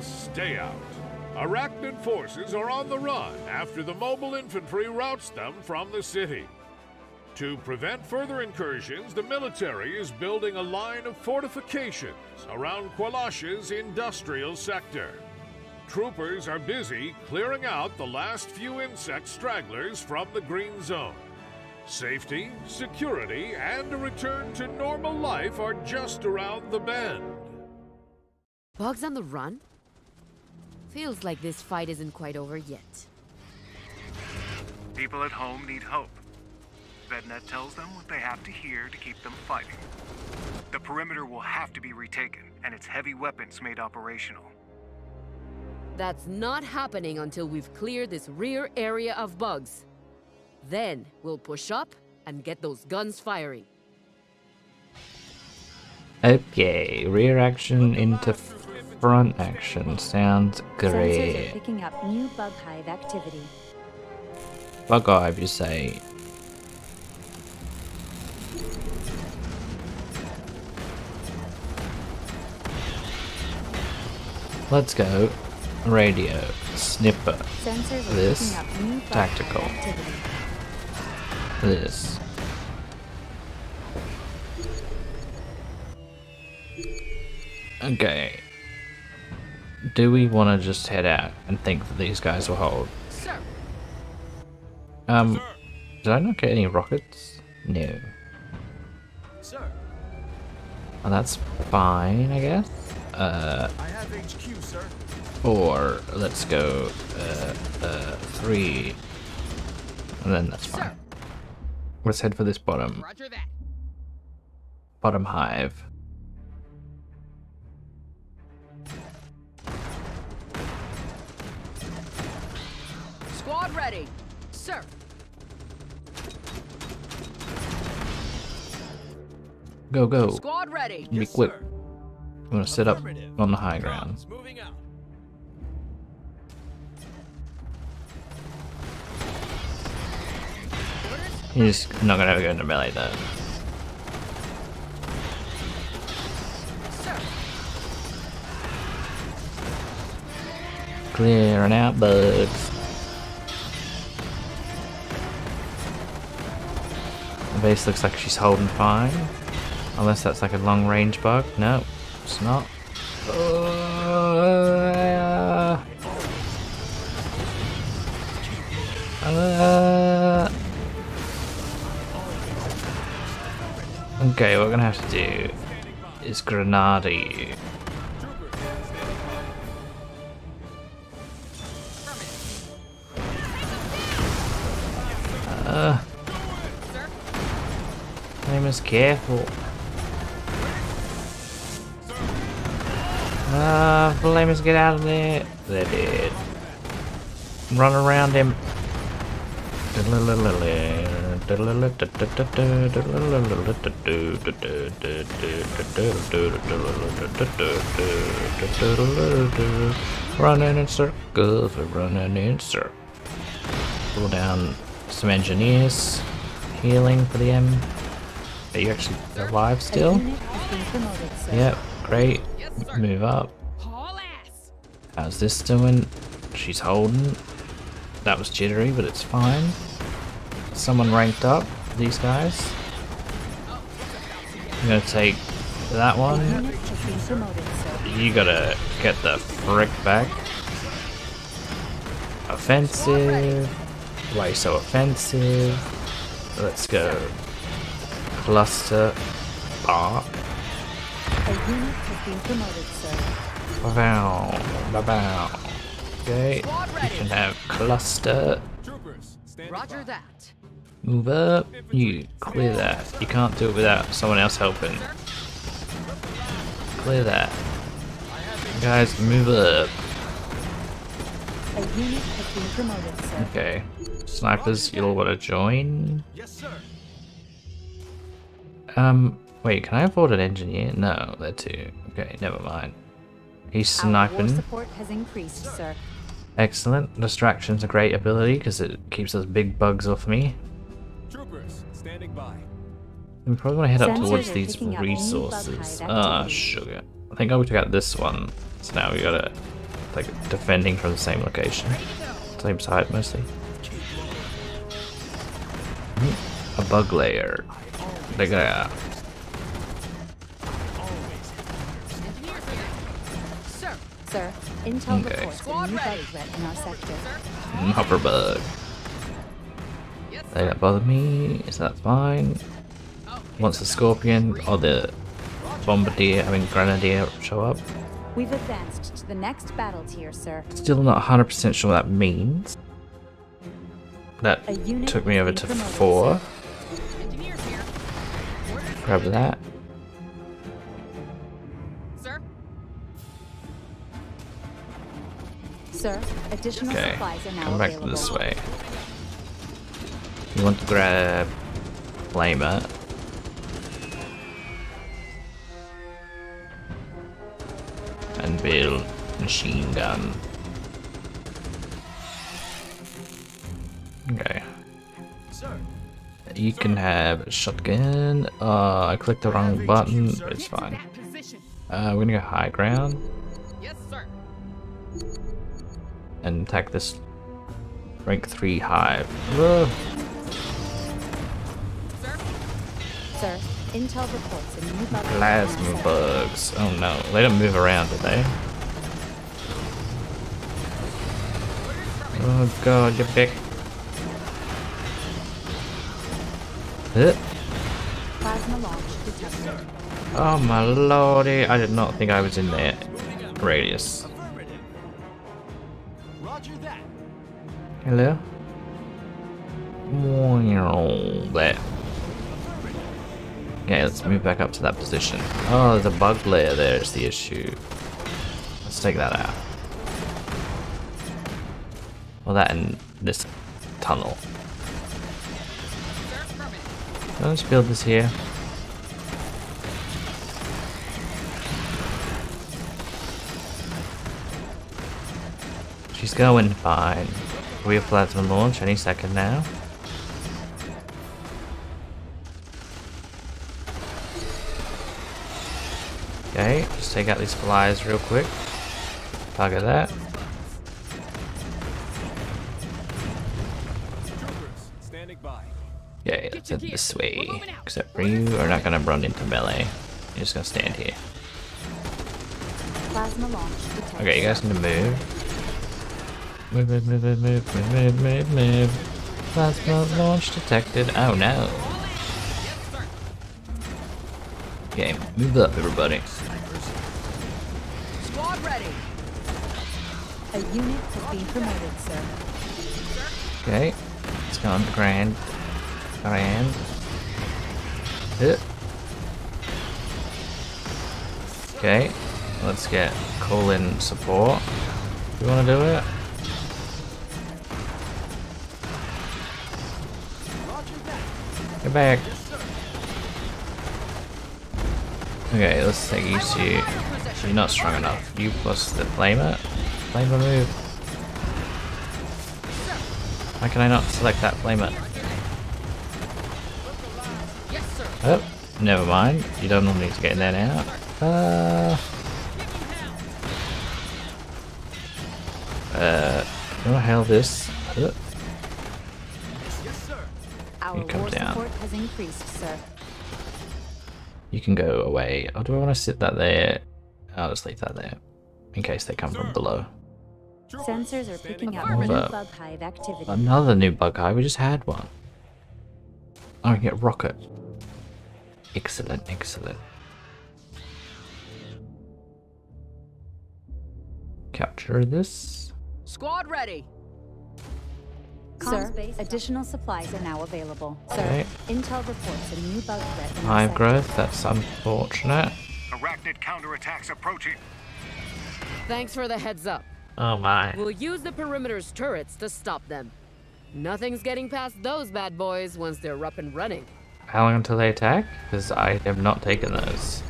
stay out. Arachnid forces are on the run after the mobile infantry routs them from the city. To prevent further incursions, the military is building a line of fortifications around Kwalasha's industrial sector. Troopers are busy clearing out the last few insect stragglers from the green zone. Safety, security, and a return to normal life are just around the bend. Bugs on the run? Feels like this fight isn't quite over yet. People at home need hope. FedNet tells them what they have to hear to keep them fighting. The perimeter will have to be retaken, and its heavy weapons made operational. That's not happening until we've cleared this rear area of bugs. Then, we'll push up and get those guns firing. Okay, rear action into front action. Sounds great. picking up new bug hive activity. Bug hive, you say? Let's go. Radio. Snipper. Sensors This. picking up new bug Tactical. This. Okay. Do we want to just head out and think that these guys will hold? Sir! Um, did I not get any rockets? No. Sir, Well, that's fine, I guess. Uh, I have HQ, sir. Four. let's go, uh, uh, three. And then that's fine. Let's head for this bottom, Roger that. bottom hive. Ready! Sir! Go, go. Squad ready! Be Yes, quick. sir. I'm gonna sit up on the high ground. Comms moving out. He's not gonna go into melee though. Sir! Clearing out bugs. Base looks like she's holding fine. Unless that's like a long range bug. No, it's not. Uh, uh, okay, what we're gonna have to do is grenade you. Uh, Famous careful. Ah, Flamus, get out of there. They did. Run around him. Running in circles, we're running in circles. Pull down some engineers. Healing for the M. Are you actually alive still? Yep, great. Move up. How's this doing? She's holding. That was jittery, but it's fine. Someone ranked up. These guys. I'm gonna take that one. You gotta get the frick back. Offensive. Why you so offensive? Let's go. Cluster. Ah. A unit has been promoted, sir. Bow. Bow. Okay. You can have cluster. Roger that. Move up. You clear that. You can't do it without someone else helping. Clear that. Guys, move up. A unit has been promoted, sir. Okay. Snipers, you'll want to join. Yes, sir. Um, wait, can I afford an engineer? No, they're two. Okay, never mind. He's Our sniping. support has increased, sir. Excellent. Distraction's a great ability because it keeps those big bugs off me. Troopers, standing by. We probably want to head up Sensors towards these picking up new bug resources. Ah, activity. sugar. I think I took out this one. So now we gotta like defending from the same location, same side mostly. Hmm, A bug layer. Sir, Sir, intel Okay. reports a new bug threat in our sector. Mm, Hopper bug. They don't bother me, so that's fine. Once the scorpion or the bombardier, I mean grenadier show up, We've advanced to the next battle tier, sir. still not 100% sure what that means. That took me over to promoted, four. sir. Grab that. Sir, Sir, additional Okay, supplies are now come back available. this way. You want to grab flamer. And build machine gun. You can have a shotgun. Uh, I clicked the wrong button. It's fine. Uh, we're gonna go high ground Yes, sir. and attack this rank 3 hive. Whoa. Sir, Sir, intel reports a new bug threat in our Plasma bugs. Oh no, they don't move around, do they? Oh god, you're big. Huh? Plasma launch detected. Oh my lordy, I did not think I was in that radius. That. Hello? There. Okay, let's move back up to that position. Oh, there's a bug layer there is the issue. Let's take that out. Well, that and this tunnel. Let's build this here. She's going fine. We have plasma launch any second now. Okay, just take out these flies real quick. Target that. this way. Except for you are not gonna run into melee. You're just gonna stand here. Okay, you guys need to move. Move, move, move, move, move, move, move, move. Plasma launch detected. Oh no. Okay, move up, everybody. Squad ready. A unit has been promoted, sir. Okay, it's gone grand. Grand. Hit. Okay, let's get call in support. You want to do it? Get back. Okay, let's take you to. You're not strong enough. You plus the flamer. Flamer move. Why can I not select that flamer? Yes, sir. Oh, never mind. You don't need to get in there now. Uh, uh, you wanna hell this? Uh, Yes, You come down. support has increased, sir. you can go away. Or do I want to sit that there? I'll just leave that there. In case they come from below. Sensors are picking up by. new bug hive activity. Another new bug hive. We just had one. Oh, we get rocket. Excellent, excellent. Capture this. Squad ready. Sir, additional supplies are now available. Okay. Sir, intel reports a new bug threat in our Hive growth. That's unfortunate. Arachnid counterattacks approaching. Thanks for the heads up. Oh my. We'll use the perimeter's turrets to stop them. Nothing's getting past those bad boys once they're up and running. How long until they attack? Because I have not taken those.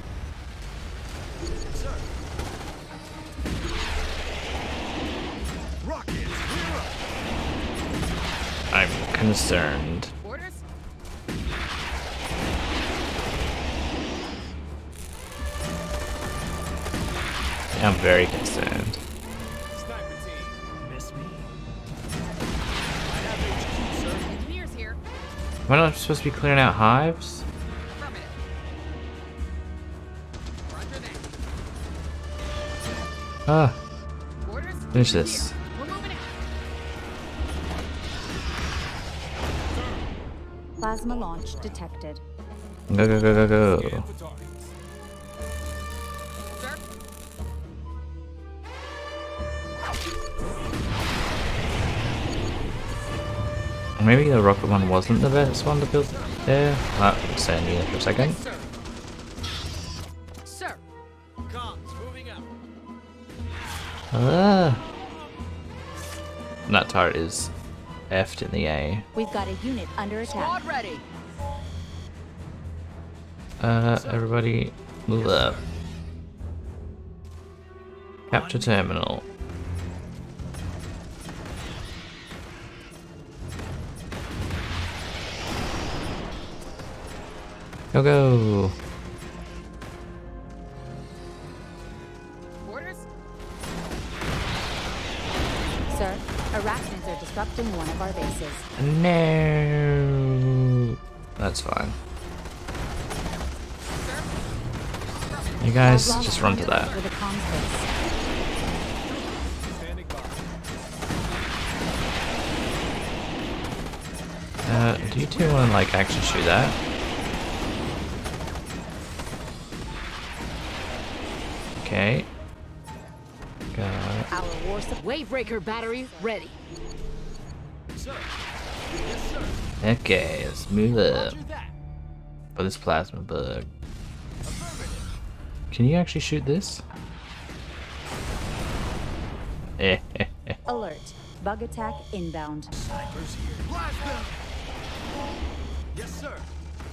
Rockets, clear up. I'm concerned. I'm very concerned. Am I not supposed to be clearing out hives? Ah, finish this. Plasma launch detected. Go, go, go, go, go. Maybe the rocket one wasn't the best one to build there. Ah, stand here for a second. Sir, Comms moving out. Ah. That turret is effed in the A. We've got a unit under attack. squad ready. Uh, everybody move up. Capture terminal. Go go! Orders? Sir, arachnids are disrupting one of our bases. No! That's fine. You guys just run to that. contact With a comms base. Standing by. Uh, do you two want to like actually shoot that? Okay. Got it. Our war sup- Wavebreaker battery ready. Sir. Yes, sir. Okay, let's move up. Roger. For this plasma bug. Can you actually shoot this? Eh, eh, eh. alert. Bug attack inbound. Snipers here. Blast them. Yes, sir.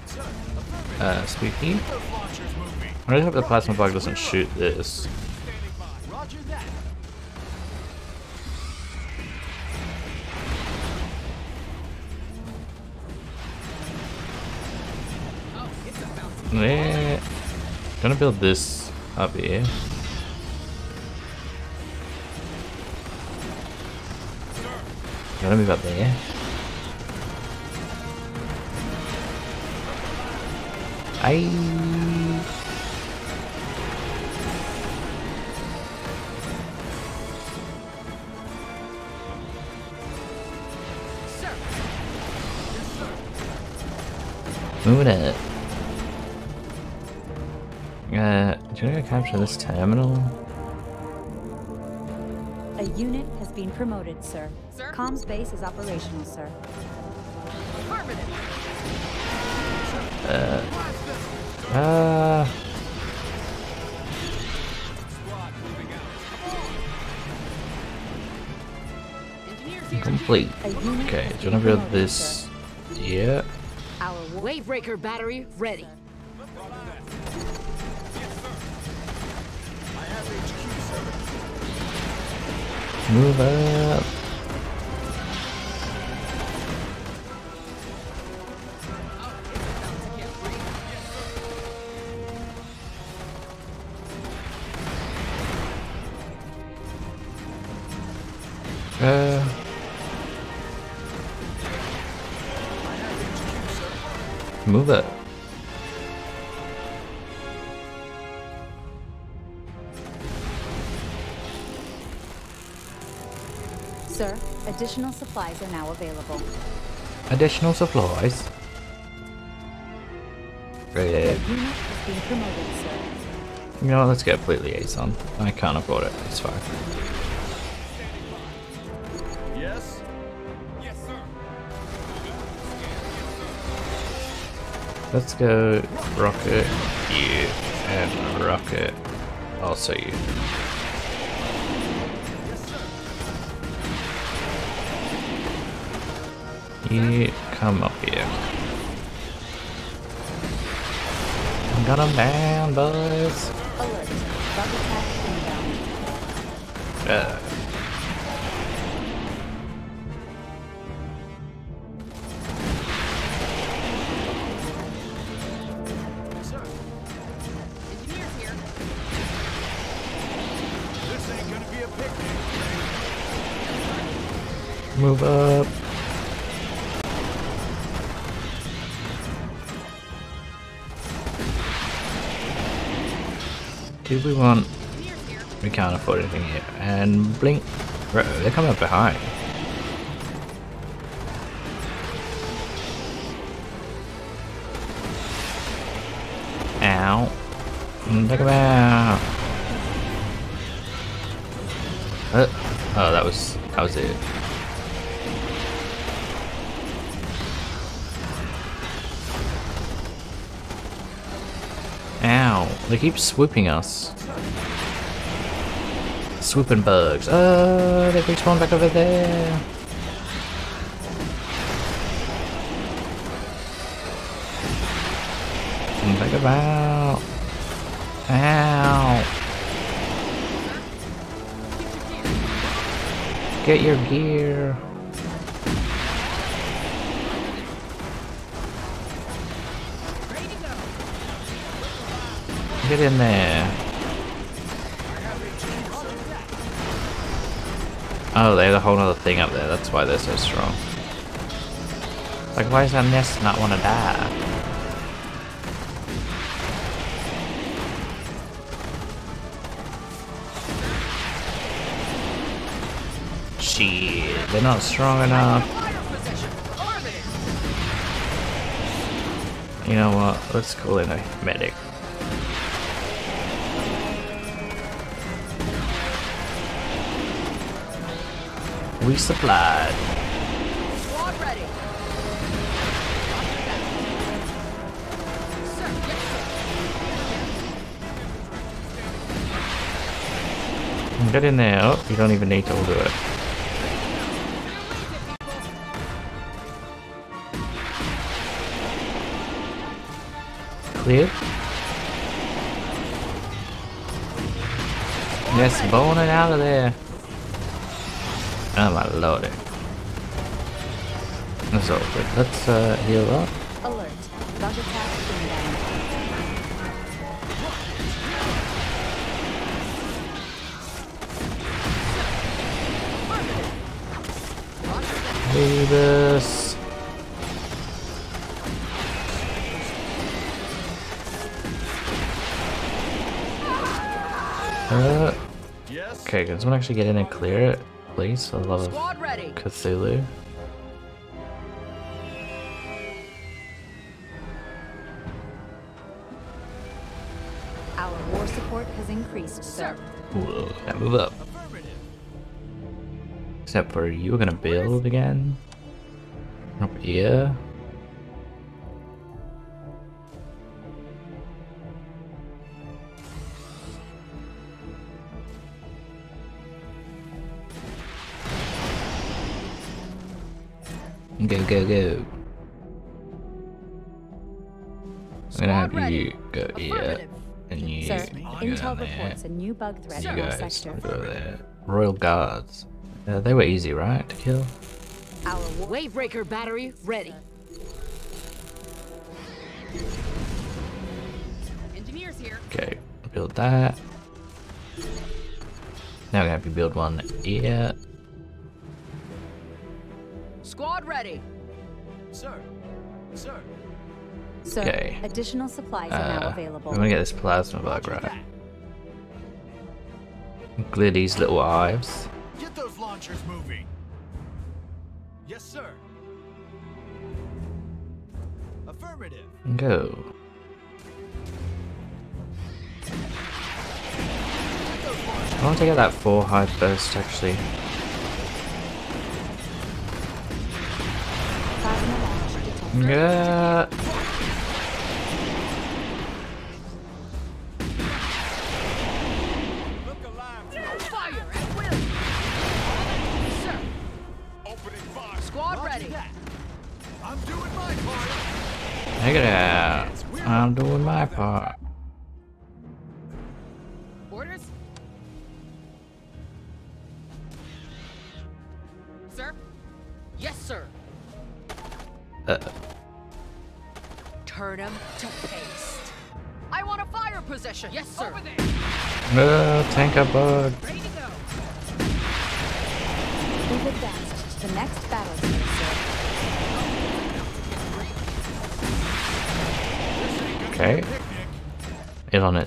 Sir. Uh, spooky. I really hope the plasma bug doesn't shoot this. Eh. Gonna build this up here. Gonna move up there. Aye. Sir, Moving it. Uh, do you want to capture this terminal? A unit has been promoted, sir. Sir? Comms base is operational, sir. affirmative. Uh, Squad moving out. Engineers here. complete. Okay, do you want to build this? Yeah. Our Wavebreaker battery ready. I have HQ, sir. Move up. Move it. Sir, additional supplies are now available. Additional supplies. Great. You know what? Let's get a fleet liaison. I can't afford it. It's fine. Let's go rocket you and rocket also you. You come up here. I'm gonna man, boys. Alert. Bug attack inbound. Uh, move up. Do we want... We can't afford anything here. And blink. They're coming up behind. Ow. Mm, Look him. Uh, oh, that was... That was it. They keep swooping us. Swooping bugs. Oh, they respawn back over there. Come back about. Ow! Get your gear. Get in there. Oh, they have a whole other thing up there. That's why they're so strong. Like, why does that nest not want to die? Shit, they're not strong enough. You know what? Let's call in a medic. Resupplied. Get in there. Oh, you don't even need to do it. Clear. Yes, bone it out of there. Oh my lordy. That's all good. Let's uh, heal up. Alert. Bug attack inbound. Do this. Uh, Yes? okay, can someone actually get in and clear it, please? For the love of Squad ready. Cthulhu. Our war support has increased, sir. Whoa, yeah, move up. Except for you were gonna build again? Up here? Go, go, go. I'm gonna have you go here, and you Sir, Intel reports a new bug threat in our sector. go there. Royal Guards. Uh, they were easy, right, to kill? Our Wavebreaker battery ready. Engineers here. Okay, build that. Now we're gonna have to build one here. Squad ready. Sir. Sir. Sir, Okay. additional supplies are now uh, available. I'm gonna get this plasma bug right. Clear these little hives. Get those launchers moving. Yes, sir. Affirmative. Go. I want to get that four hive first, actually. Yeah. Look at will. Sir, Opening fire. squad Roger ready. that. I'm doing my part.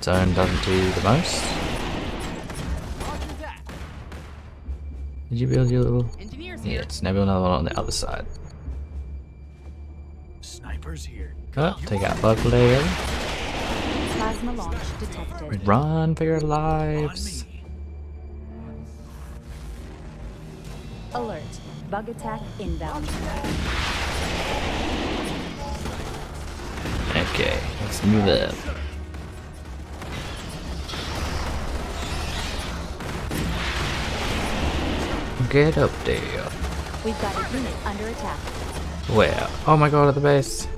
Its own doesn't do the most. Roger that. Did you build your little... Engineers Yes, now build another one on the other side. Snipers here. Oh, take out bug layer. Plasma launch detected. Run for your lives. Alert. Bug attack inbound. Okay, let's move up. Get up there. We've got a unit under attack. Where? Oh my god, at the base.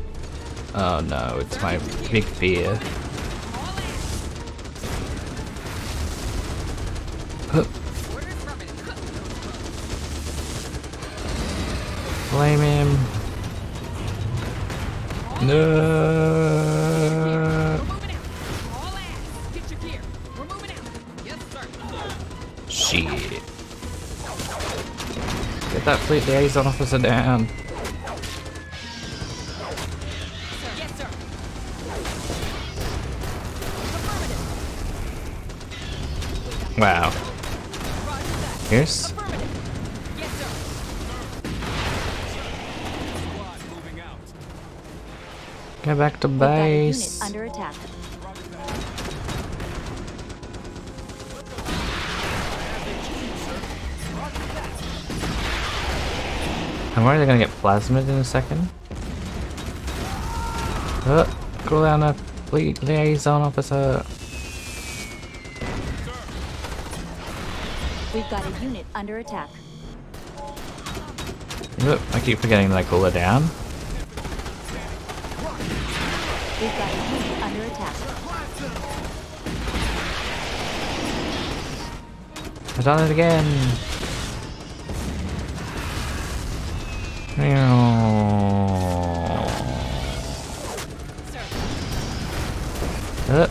Oh no, it's my big fear. Huh. Blame him. No. Get that fleet liaison officer down. Wow. Here's Squad moving out. get back to We've got a base. I'm worried they're gonna get plasmid in a second. Uh, call down a fleet liaison officer. We've got a unit under attack. Look, I keep forgetting that I call her down. We've got a unit under attack. I've done it again. Uh,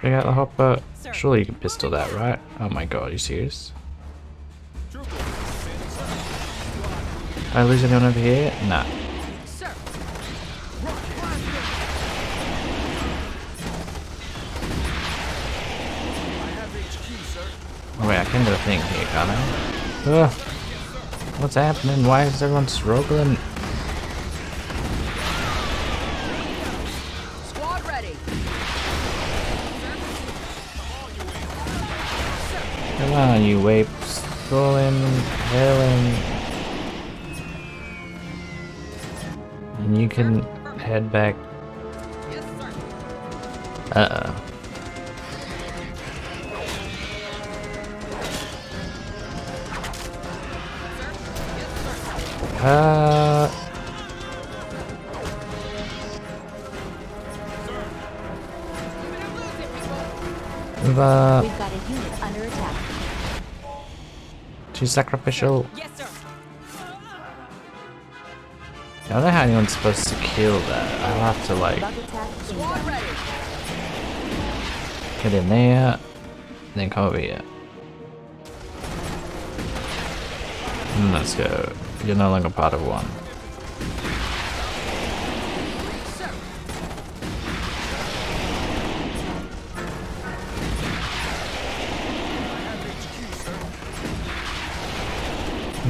Bring out the hopper. Surely you can pistol that, right? Oh my god, are you serious? I lose anyone over here? Nah. Wait, I can do a thing here, can't I? Ugh. What's happening? Why is everyone struggling? Squad ready. Come on, you wapes. Going, hailing. And you can head back. Uh oh. Uh. Move up. We've got a unit under attack. Too sacrificial. I don't know how anyone's supposed to kill that. I'll have to like Bug attack inbound. get in there, then come over here. And let's go. You're no longer part of one.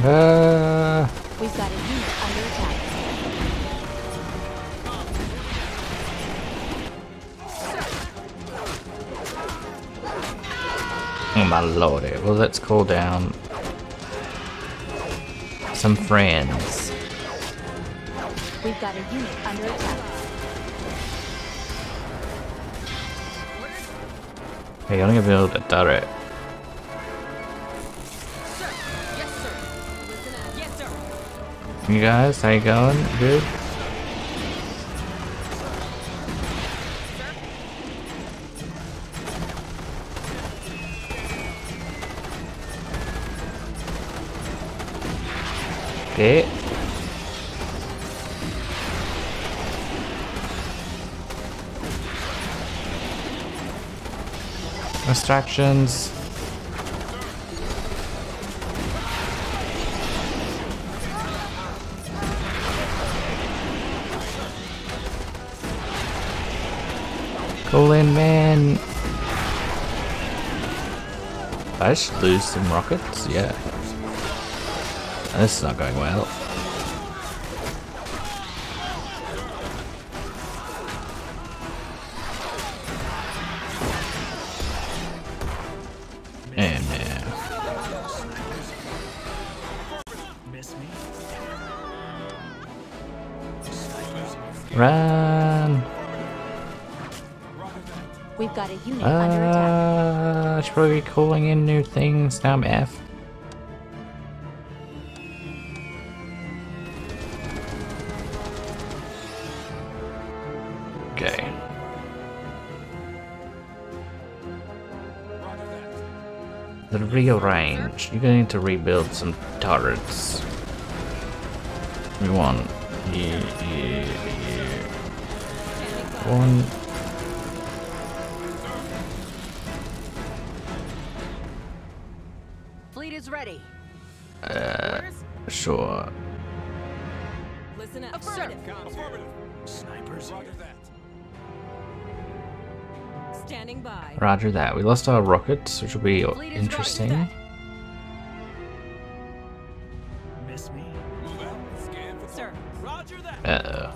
Uh, We've got a unit under attack. oh my lordy. Well, let's call down some friends. We've got a unit under attack. Hey, you're gonna build a turret. You guys, how you going? Good? Okay. Distractions. Go in, man. I should lose some rockets, yeah. This is not going well. And now. Run! We've got a unit under attack. Uh, I should probably be calling in new things. Now I'm F. The real range. You're going to rebuild some turrets. We want you, you, you. One, Fleet is ready. uh, sure. Listen up. Affirmative. Snipers? Roger that. We lost our rockets, which will be interesting. right Miss me? Move out. Scan for Sir. Roger that. Uh oh.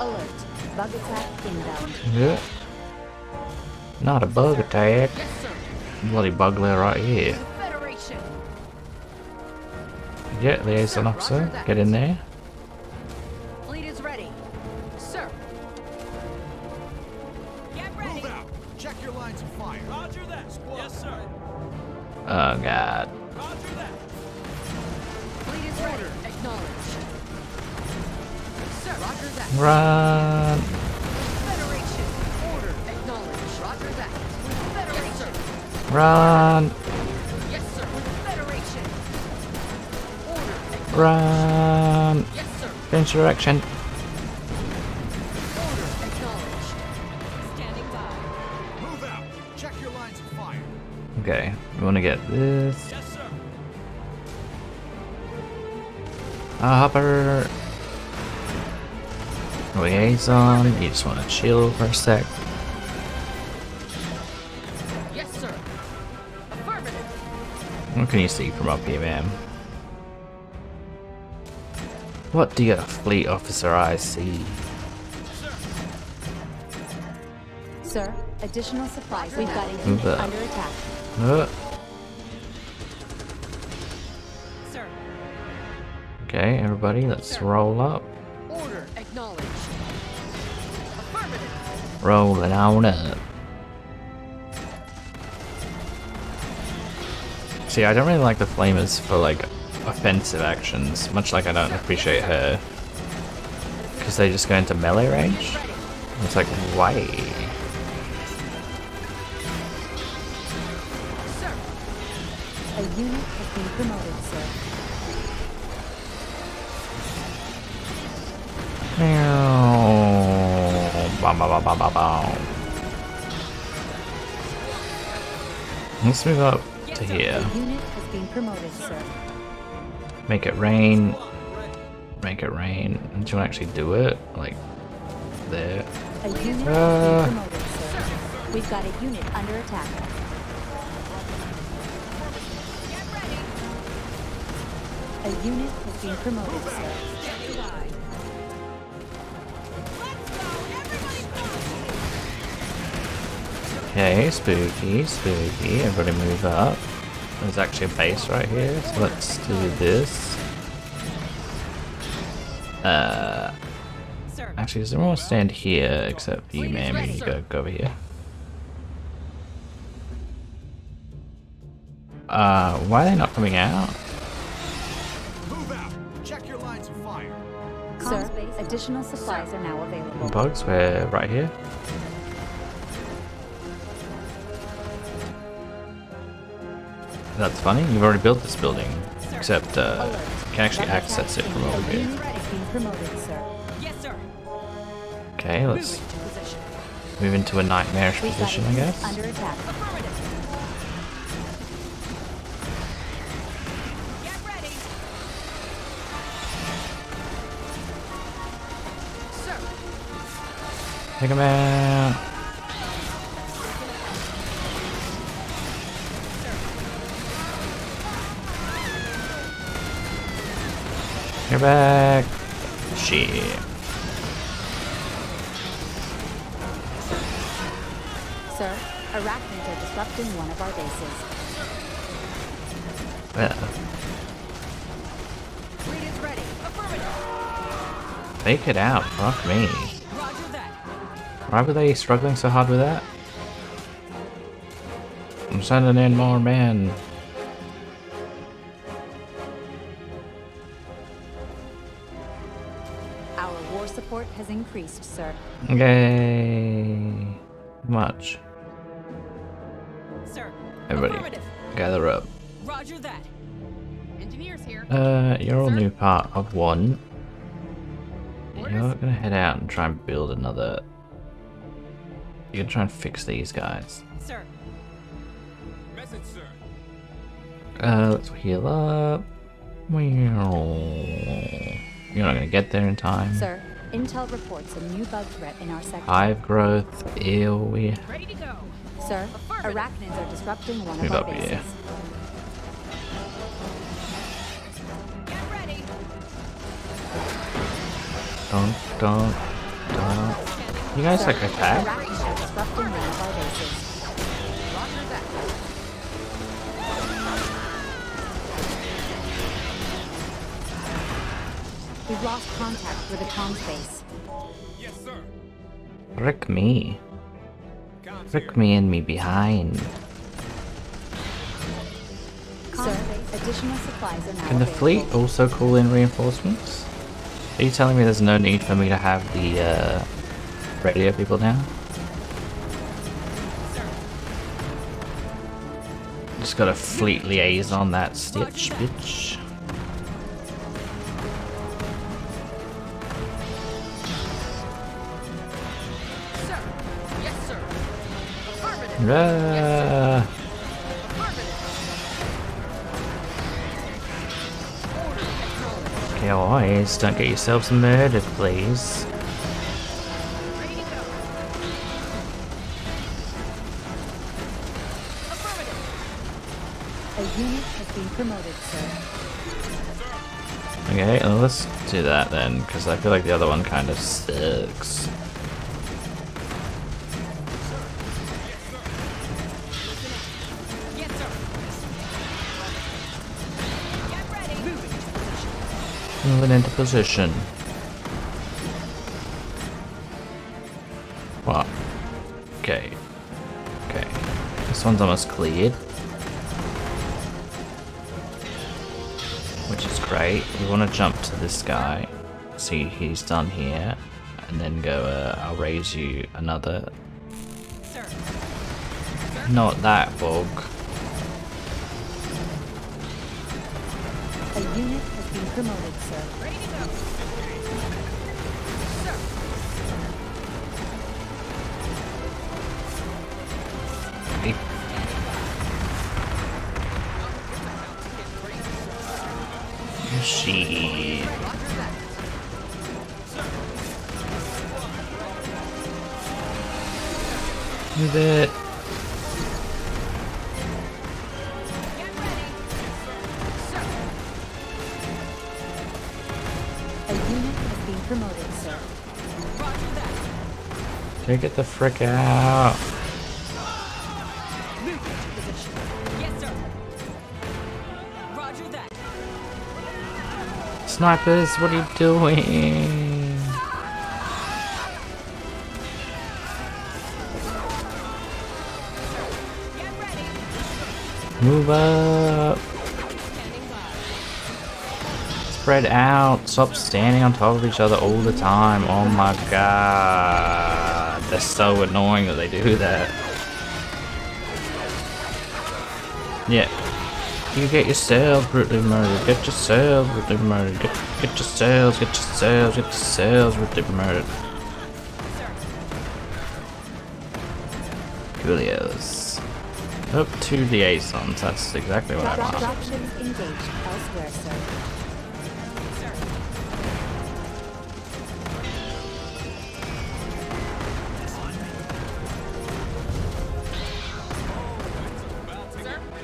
Alert. Bug attack inbound. Yeah. Not a bug attack. Yes, sir. Bloody bugler right here. Yeah, liaison officer. Get in there. Fire. Okay, we want to get this. Yes, hopper. Liaison. You just want to chill for a sec. Yes, sir. Affirmative. What can you see from up here, ma'am? What do your fleet officer I see? Sir, additional supplies. We've got a Move unit under attack. Uh, Sir. okay, everybody, let's roll up. Order. Acknowledged. Affirmative. Rolling on up. See, I don't really like the flamers for like offensive actions, much like I don't appreciate her. Because they just go into melee range? It's like, why? A unit has been promoted, sir. Let's move up to here. Make it rain. Make it rain. Do you want to actually do it? Like, there. A unit Uh. promoted. We've got a unit under attack. A unit has been promoted, sir. Okay, spooky, spooky. Everybody move up. There's actually a base right here, so let's do this. Uh, Sir. actually, does everyone stand here except you, ma'am? You go, go over here. Uh, why are they not coming out? Move out. Check your lines of fire. Sir, additional supplies are now available. Bugs, we're right here. That's funny, you've already built this building. Except, uh, you can actually access it from over here. Okay, let's move into a nightmarish position, I guess. Take him out! You're back. Shit. Sir, arachnids are disrupting one of our bases. Yeah. Reed is ready. Affirmative. Fake it out. Fuck me. Why were they struggling so hard with that? I'm sending in more men. Has increased, sir. Yay. Much. Sir. Everybody, gather up. Roger that. Engineers here. Uh, you're all new part of one. You're gonna head out and try and build another. You're gonna try and fix these guys. Sir. Message, sir. Uh, let's heal up. You're not gonna get there in time. Sir, Intel reports a new bug threat in our sector. Hive growth. Ew. We. Ready to go. Sir, arachnids are disrupting one Move of our up bases. here. Get ready. Don't, don't, don't. You guys Sir, like attack? We've lost contact with a comms base. Yes, sir. Frick me. Comms Frick here. me and me behind. Sir, additional supplies are now Can the available. fleet also call in reinforcements? Are you telling me there's no need for me to have the uh, radio people now? Just got a fleet liaison on that stitch, bitch. Ah. KOIs, don't get yourselves murdered, please. Ready to go. Affirmative. A unit has been promoted. Okay, well, let's do that then, because I feel like the other one kind of sucks. Moving into position. What? Okay. Okay. This one's almost cleared. Which is great. We want to jump to this guy. See he's done here. And then go, uh, I'll raise you another. Sir. Not that bug. Been promoted, sir. Ready to go. Roger that. Take the frick out. Moving to position. Yes, sir. Roger that. Snipers, what are you doing? Move up. Spread out. Stop standing on top of each other all the time. Oh my god. They're so annoying that they do that. Yeah. You get yourselves brutally murdered. Get yourselves brutally murdered. Get, get yourselves, get yourselves, get yourselves brutally murdered. Coolios. Up to liaisons. That's exactly what I want.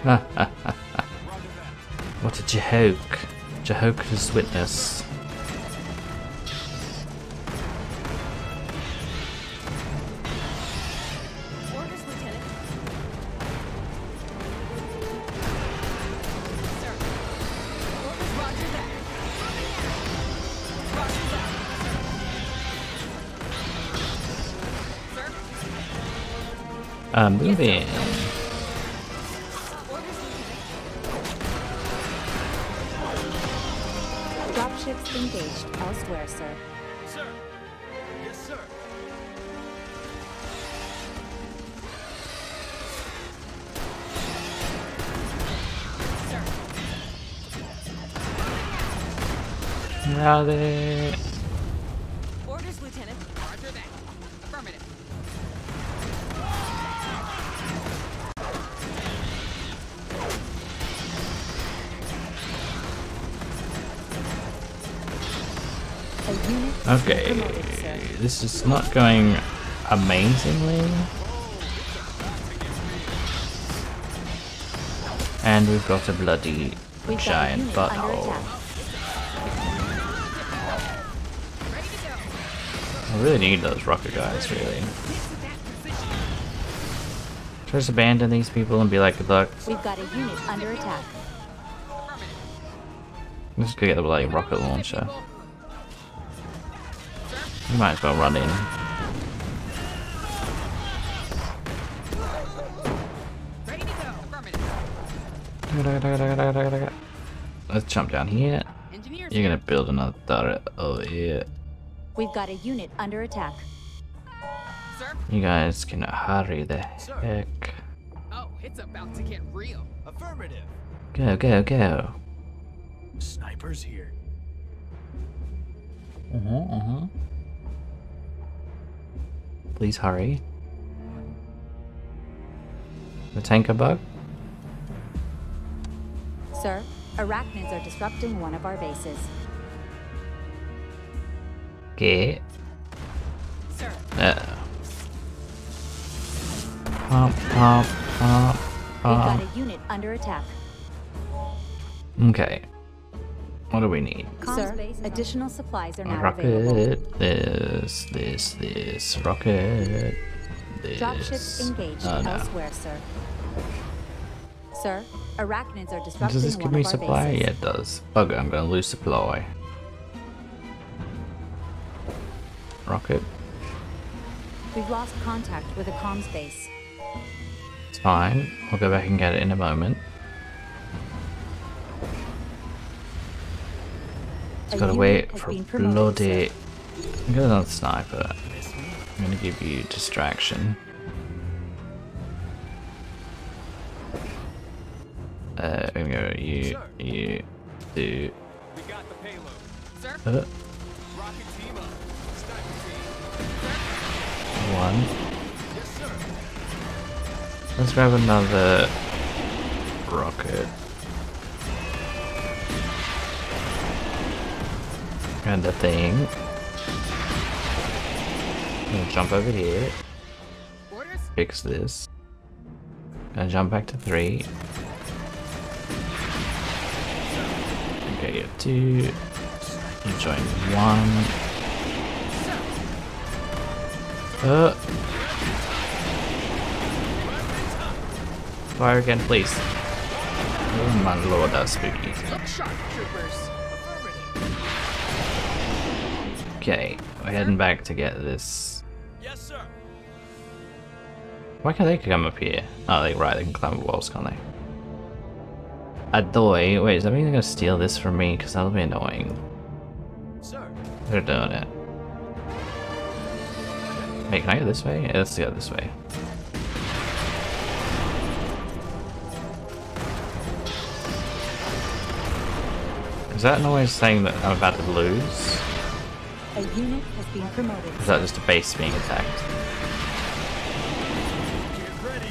What a joke. Jehovah's Witness. Orders, Lieutenant. Sir. Rally. Orders, Lieutenant. Roger that. Affirmative. A unit has been Okay. This is not going amazingly. And we've got a bloody giant under I really need those rocket guys, really. Just abandon these people and be like, luck. We've got a unit under attack. Let's go get the bloody rocket launcher. You might as well run in. Ready to go. Affirmative. Let's jump down here. You're gonna build another turret over here. We've got a unit under attack. Sir. You guys can hurry the heck. Oh, it's about to get real. Affirmative. Go, go, go. Snipers here. Uh-huh, uh-huh. Please hurry. The tanker bug? Sir, arachnids are disrupting one of our bases. Get. Sir. Uh. Pump, pump, pump, We've pump. got a unit under attack. Okay. What do we need? Sir, additional supplies are now available. Rocket. This, this, this. Rocket. This. Dropships engaged Oh, no. elsewhere, sir. Sir, arachnids are disrupting Does this give me supply? bases. Yeah, it does. Bugger, I'm gonna lose supply. Rocket. We've lost contact with a comms base. It's fine. We'll go back and get it in a moment. A Just gotta unit wait for been bloody. sir. I'm gonna another sniper. I'm gonna give you distraction. Uh, I'm gonna go you, you, two, We got the payload. Sir. uh, Let's grab another rocket. And a thing. Gonna jump over here, fix this. Gonna jump back to three. Okay, you have two. You join one. Uh. Fire again, please. Oh my lord, that's spooky. Look sharp, troopers. Okay, we're heading back to get this. Yes, sir. Why can't they come up here? Oh, they right, they can climb walls, can't they? Adoy, wait, does that mean they're gonna steal this from me? Because that'll be annoying. Sir. They're doing it. Wait, can I go this way? Yeah, let's go this way. Is that noise saying that I'm about to lose? A unit has been promoted. Is that just a base being attacked? Get ready.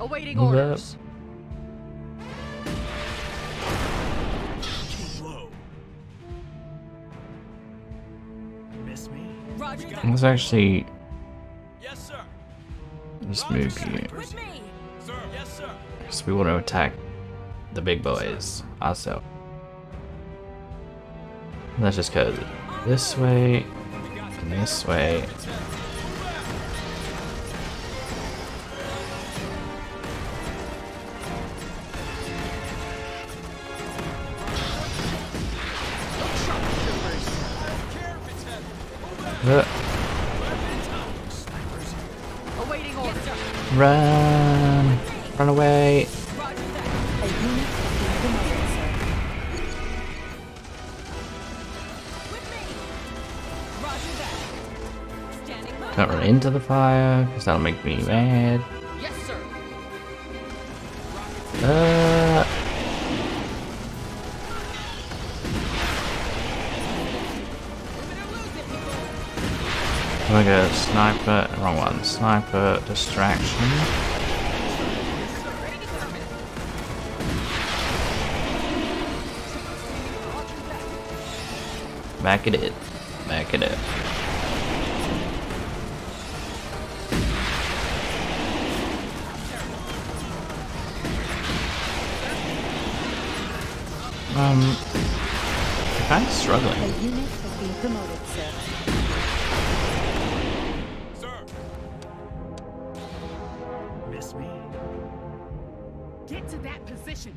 Awaiting Move orders. Keep. Miss me? Roger that. Let's actually Yes, sir. Just move you. Sir. Yes, sir. Because we want to attack the big boys ourselves. Let's just go this way and this way. Uh, Run! Run away! Into the fire, because that'll make me mad. Yes, sir. Uh, gonna go sniper, wrong one, sniper, distraction. Back it in, Um, I'm kind of A struggling. unit has been promoted, sir. Sir. Miss me? Get to that position.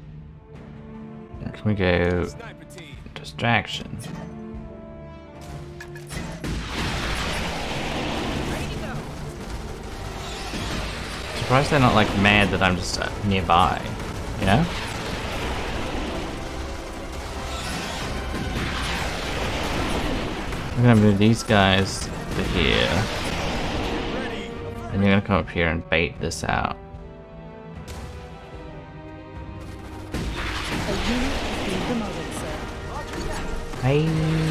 Can we go Sniper team. distraction? Surprised they're not like mad that I'm just uh, nearby, you know? I'm gonna move these guys to here. And you're gonna come up here and bait this out. Hey.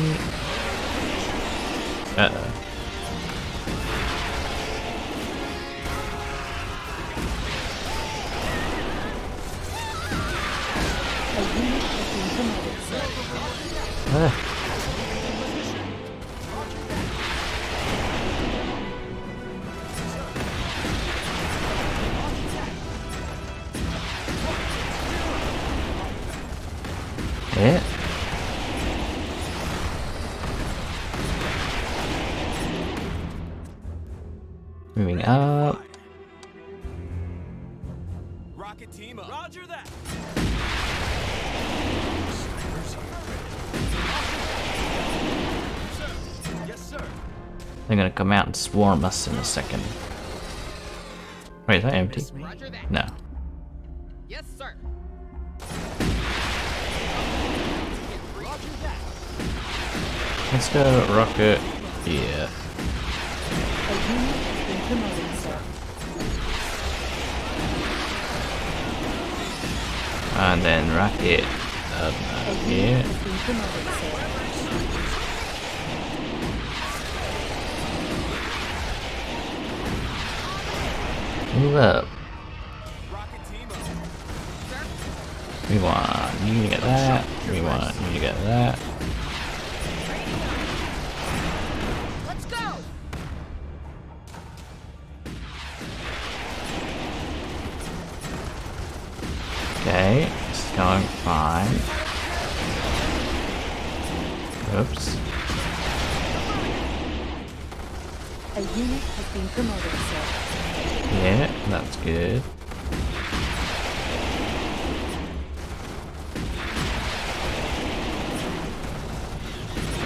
Us in a second. Wait, is that empty? That. No. Yes, sir. Let's go rocket. Yeah. A unit has been promoted, sir. And then rocket up A unit Move up. We want you to get that. We want you to get that. Let's go. Okay, it's going fine. Oops. A unit has been promoted, sir. Yeah, that's good.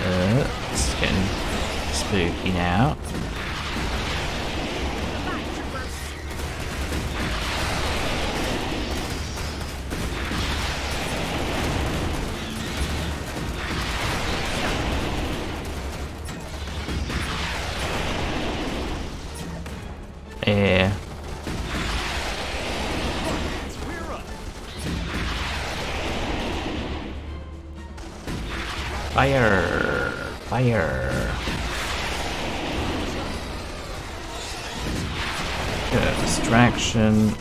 Uh, it's getting spooky now. Fire! Distraction.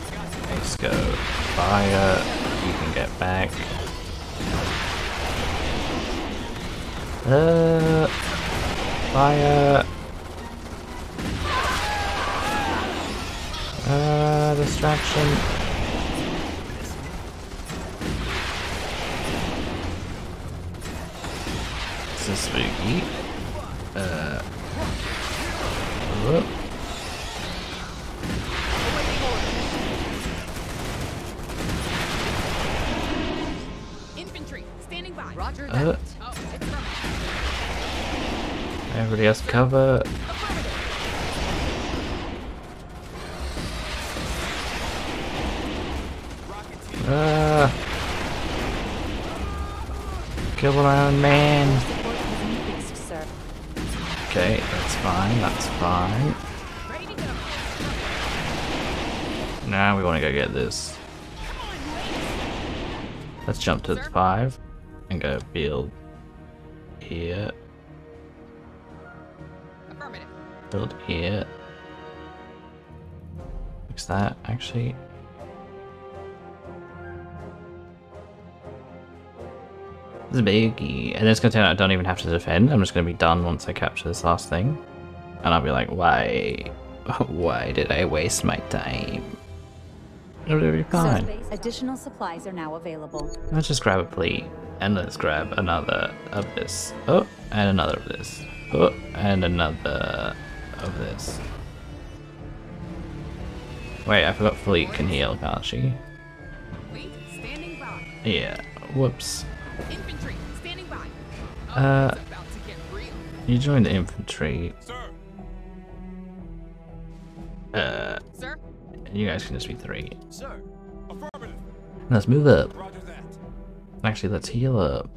Let's go. Fire. You can get back. Uh. Fire. Uh, distraction. Uh, Oh, it's from everybody has cover. Uh, kill my own man. Okay, that's fine, that's fine. Now we want to go get this. Let's jump to the 5 and go build here, build here. Fix that, actually. This is biggie. And it's gonna turn out I don't even have to defend. I'm just gonna be done once I capture this last thing. And I'll be like, why? Why did I waste my time? It'll be fine. Sir, additional supplies are now available. Let's just grab a plate and let's grab another of this. Oh, and another of this. Oh, and another of this. Wait, I forgot fleet can heal, can't she? Fleet, standing by. Yeah. Whoops. Infantry, standing by. Oh, Uh, it's about to get real. You joined the infantry. Sir. Uh, Sir, you guys can just be three. Sir. Affirmative. Let's move up. Actually, let's heal up.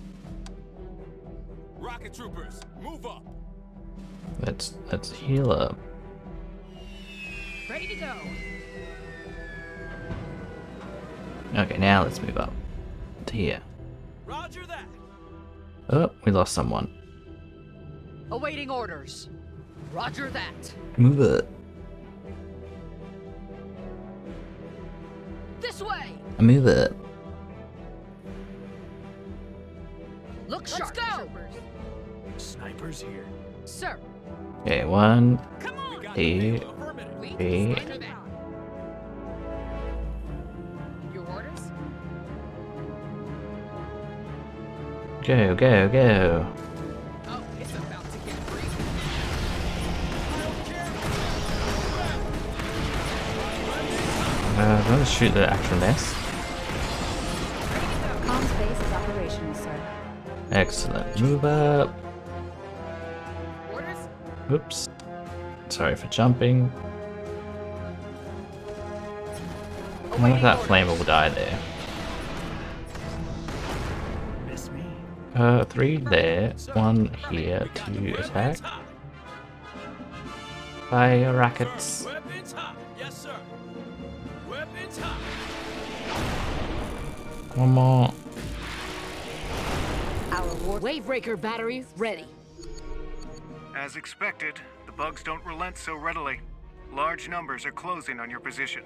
Rocket troopers, move up. Let's let's heal up. ready to go. Okay, now let's move up to here. Roger that. Oh, we lost someone. Awaiting orders. Roger that. Move it. This way. Move up. Look Let's sharp, go. troopers. Snipers here. Sir, Okay, one, Come on. Got Here. Go, go, go. Oh. Uh, let's shoot the actual nest. Excellent. Move up. Oops. Sorry for jumping. I wonder if that flame will die there. Uh, three there, one here to attack. Fire rockets. Weapons hot. Yes, sir. Weapons. One more. Our Wavebreaker battery ready. As expected, the bugs don't relent so readily. Large numbers are closing on your position.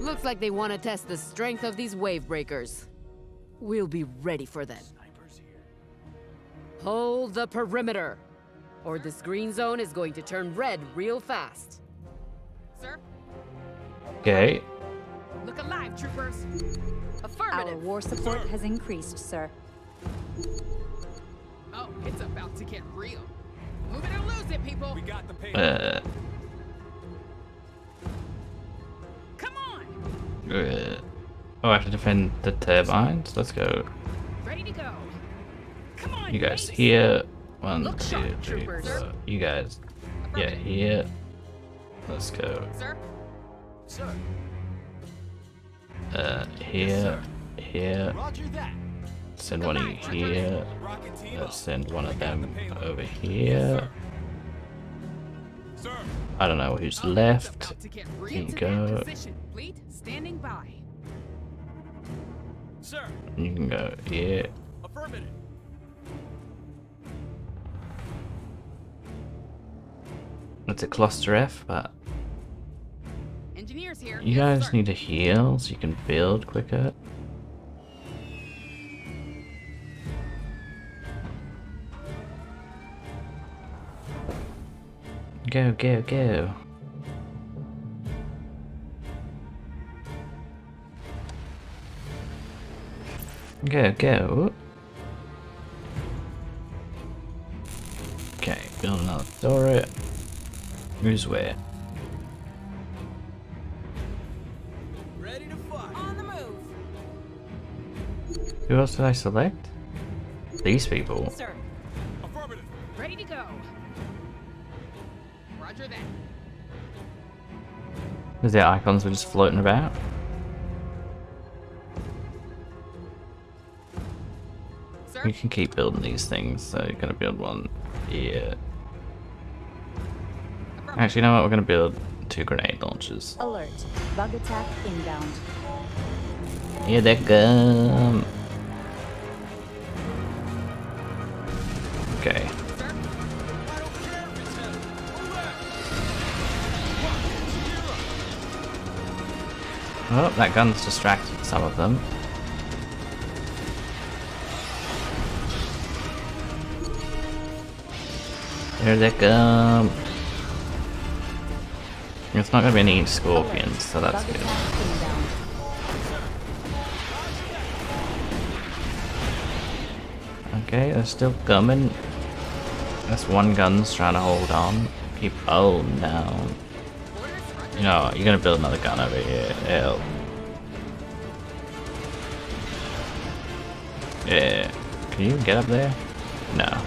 Looks like they want to test the strength of these wave breakers. We'll be ready for them. Snipers here. Hold the perimeter, or this green zone is going to turn red real fast. Sir, Okay. look alive, troopers. Affirmative. our war support has increased, sir. Oh, it's about to get real. Move it or lose it, people. We got the pay. Uh, Come on. uh, oh, I have to defend the turbines. Let's go. Ready to go. You guys here. One, two, three, four. You guys. Yeah, here. Let's go. Sir, Sir. Uh, here, here. Send one of you here. Let's send one of We got the them over here. I don't know who's left. about to get Here you go. that position. Fleet, standing by. Sir. You can go here. It's a cluster F, but Engineers here. you guys need to heal so you can build quicker. Go, go, go. Go, go. Who's where? Ready to fight. On the move. Who else did I select? These people. Sir, Affirmative. ready to go. Roger that. Because their icons were just floating about. Sir, You can keep building these things, so you're gonna build one here. Actually, you know what? We're gonna build two grenade launchers. Alert. Bug attack inbound. Here they come. Okay. sir. I don't care if it's heavy. Move out. Oh, that gun's distracted some of them. Here they come. It's not gonna be any scorpions, so that's good. Okay, they're still coming. That's one gun's trying to hold on. Keep. Oh no. You know, you're gonna build another gun over here. Hell. Yeah. Can you get up there? No.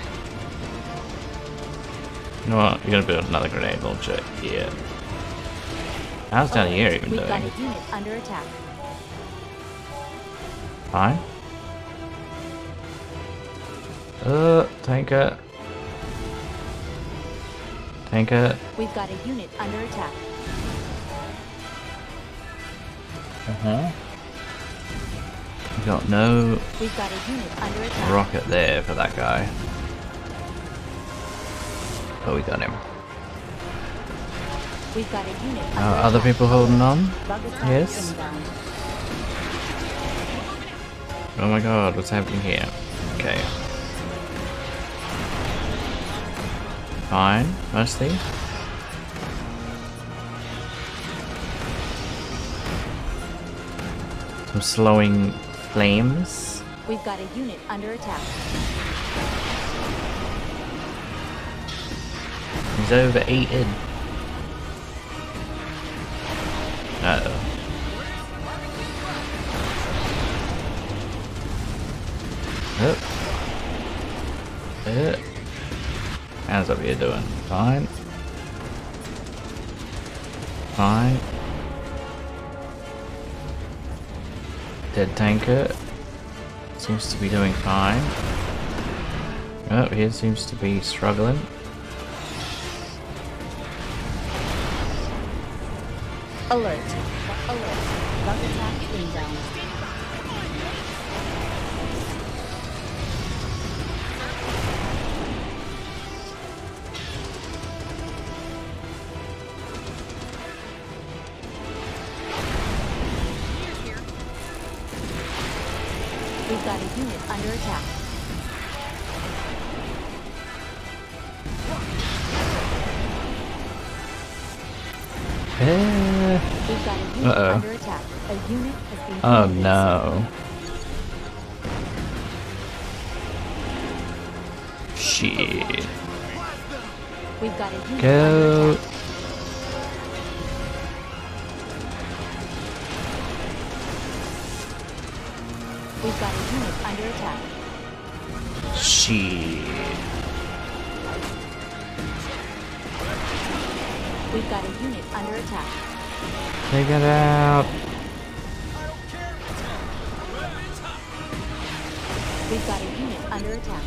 You know what? You're gonna build another grenade launcher here. How's down here even We've got a unit under attack. Fine. Uh, tanker. Tanker. We've got a unit under attack. Uh huh. We got no We've got a unit under attack. rocket there for that guy. Oh, we got him. We've got a unit Uh, other people holding on? Yes. Oh my god, what's happening here? Okay. Fine, mostly. Some slowing flames. We've got a unit under attack. He's over overeaten. Up doing? Fine. Fine. Dead tanker. Seems to be doing fine. Oh, he seems to be struggling. Alert. Alert. Bug attack inbound. We've got a unit under attack. Eh. We've got a unit Uh-oh. under attack. A unit has been Oh no. Shit. We've got a unit under Go. attack. Shit. We've got a unit under attack. Take it out. We've got a unit under attack.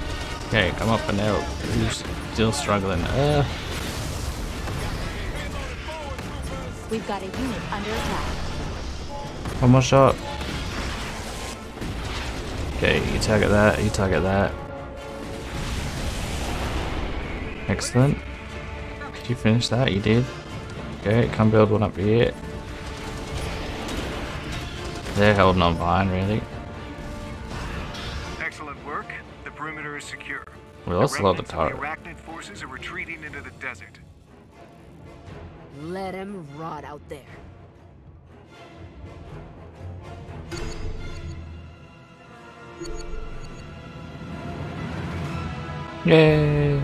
Okay, come up and help. Who's still struggling? Uh, We've got a unit under attack. one more shot. Okay, you target that, you target that. Excellent. Did you finish that? You did. Okay, come build one up here. They're holding on fine, really. Excellent work. The perimeter is secure. We lost a lot of remnants. The arachnid forces are retreating into the desert. Let him rot out there. Yay!